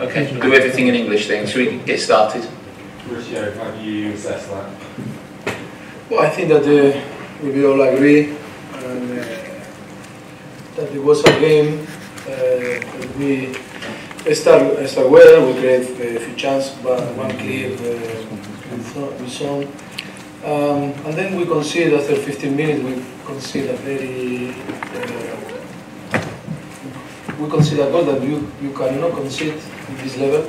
Okay, we'll do everything in English then, so we can get started. Mauricio, how do you assess that? Well, I think that uh, we all agree and, uh, that it was a game uh, that we start, start well, we create a few chances, but one clear uh, we saw. Um, and then we concede after 15 minutes, we concede a very, uh, we concede a goal that you, you cannot concede in this level.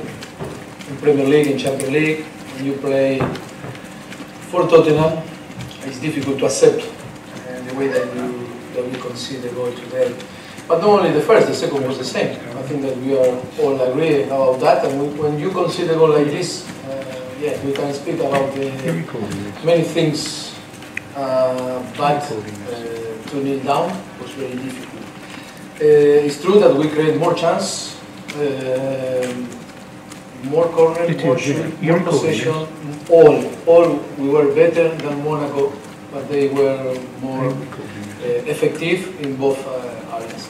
In Premier League, in Champions League, when you play for Tottenham, it's difficult to accept uh, the way that, you, that we concede the goal today. But not only the first, the second was the same. I think that we are all agree about that. And we, when you concede a goal like this, uh, yeah, we can speak about uh, many things. Uh, but uh, to kneel down was very difficult. Uh, it's true that we create more chance, uh, more corner, It more shoot, more You're possession. All, all we were better than Monaco, but they were more uh, effective in both uh, areas.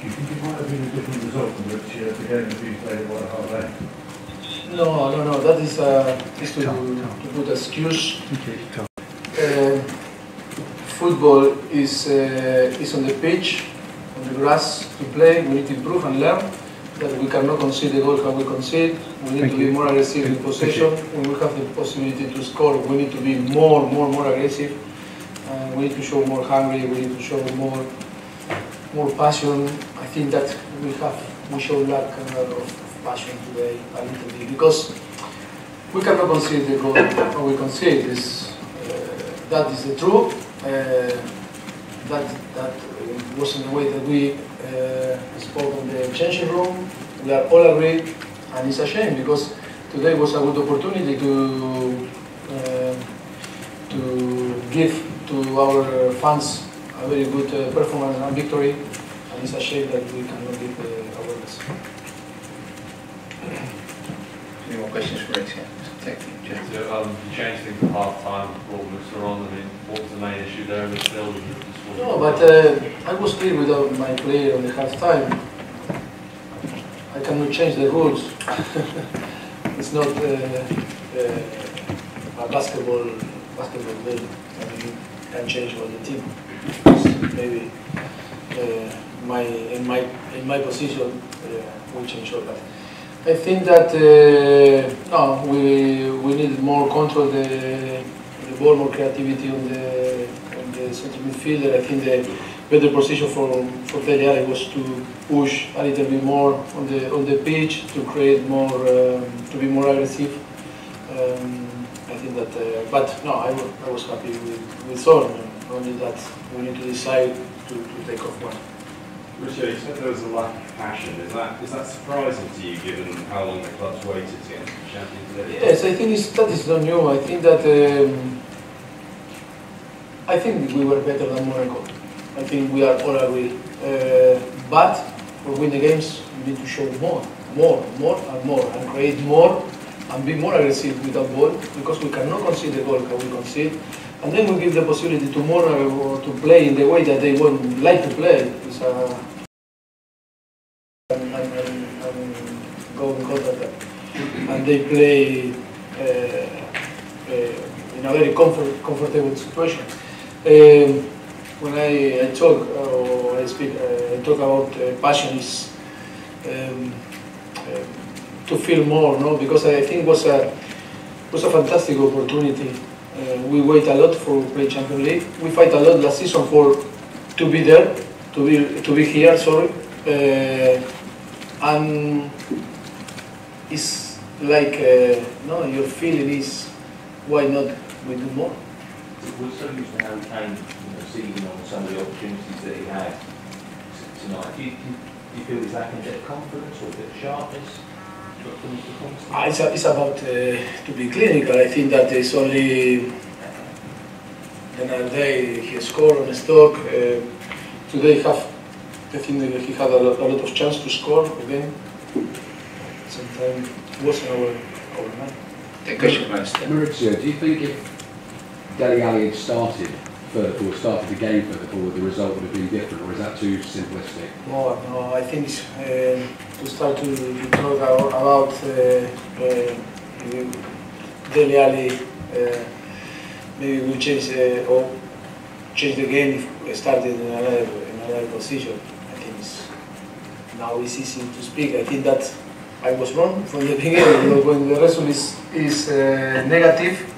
Do you think it might have been a different result from which uh, the game had been played at White No, no, no. That is, uh, is to, to put excuse. Uh, football is uh, is on the pitch, on the grass to play. We need to improve and learn that we cannot concede the goal can we concede. We need Thank to be you. more aggressive in Thank possession. When we have the possibility to score, we need to be more, more, more aggressive. Uh, we need to show more hungry. We need to show more, more passion. I think that we have we show lack uh, of passion today a little bit because we cannot concede the goal when we concede. Is uh, that is the truth. Uh, that that was in the way that we uh, spoke in the changing room. We are all agreed, and it's a shame because today was a good opportunity to uh, to give to our fans a very good uh, performance and victory, and it's a shame that we cannot give uh, awareness. Any more questions for Rick? Yeah, take it, Jeff. So, um, you changed things at half time, brought Musa on, I mean, what was the main issue there in the field? No, but uh, I was clear with my player on the half time. I cannot change the rules. it's not uh, uh, a basketball basketball game. I mean, you can change all the team. Maybe uh, my in my in my position uh, we change all that. I think that uh, no, we we need more control the the ball, more creativity on the on the center midfielder. I think the better position for for Dele was to push a little bit more on the on the pitch to create more um, to be more aggressive. Um, I think that, uh, but no, I, I was happy with with Zorn. Only that we need to decide to, to take off one. Mauricio, you said there was a lack of passion. Is that is that surprising to you, given how long the club's waited to get into the Champions League? Yes, I think it's, that is not new. I think that um, I think we were better than Monaco. I think we are all agree. Uh, but for win the games, we need to show more, more, more, and more, and create more, and be more aggressive with the ball because we cannot concede the goal how we concede. And then we give the possibility to more uh, to play in the way that they would like to play. It's a and, they play uh, uh, in a very comfort, comfortable situation. Um, when I, I talk uh, or I speak, uh, I talk about uh, passion is um, um, to feel more, no? Because I think was a was a fantastic opportunity. Uh, we wait a lot for play Champions League. We fight a lot last season for to be there, to be to be here. Sorry, uh, and it's like uh, no, your feeling is why not we do more. We're so used to Harry Kane, you know, seizing on some of the opportunities that he had tonight. Do you, do you- feel he's lacking a bit of confidence or a bit of sharpness? It's, it's about uh, to be clinical. I think that it's only another day he scored on Stoke. Uh, today have I think that he had a lot, a lot of chance to score again. Sometimes it wasn't our our man. Take question from us. Maurizio, do you think if Dele Alli had started further forward, started the game further forward, the result would have been different, or is that too simplistic? No, no, I think uh, to start to, talk about, uh, uh, Dele Alli, uh, maybe we change uh, or change the game if we started in another, in another position. I think it's, now it's easy to speak. I think that I was wrong from the beginning. when the result is, is uh, negative,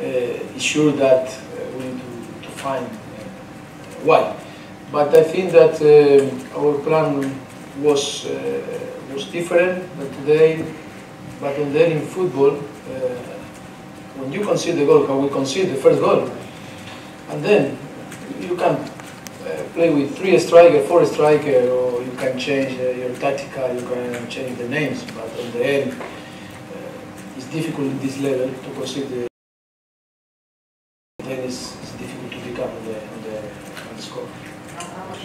uh, it's sure that uh, we need to, to find why. But I think that uh, our plan was uh, was different than today. But then in football, uh, when you concede the goal, how we concede the first goal, and then you can play with three striker, four striker, or you can change uh, your tactical, you can change the names. But on the end, uh, it's difficult in this level to concede the. Then it's, it's difficult to pick up on the on the, on the score.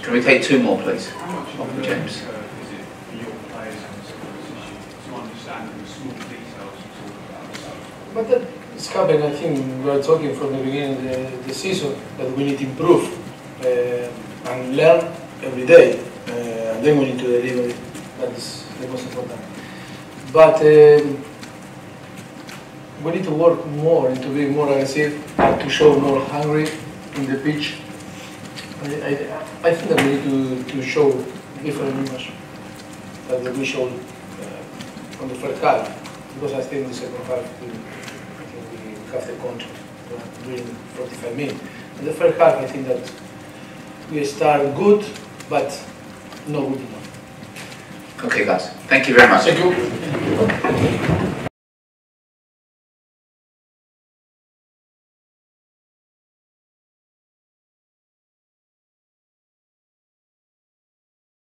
Can we take two more, please? How much James. uh, is it for your players on some of this issue to understand the small details you talk about? But that is happening, I think we were talking from the beginning of the, the season that we need to improve uh, and learn every day. Uh, and then we need to deliver it. That is the most important. But um, we need to work more and to be more aggressive and to show more hungry in the pitch. I, I, I think that we need to, to show different image that we showed uh, on the first half. Because I think the second half, we, I think we have the control uh, during 45 minutes. In the first half, I think that we start good, but not good enough. Okay, guys. Thank you very much. Thank you.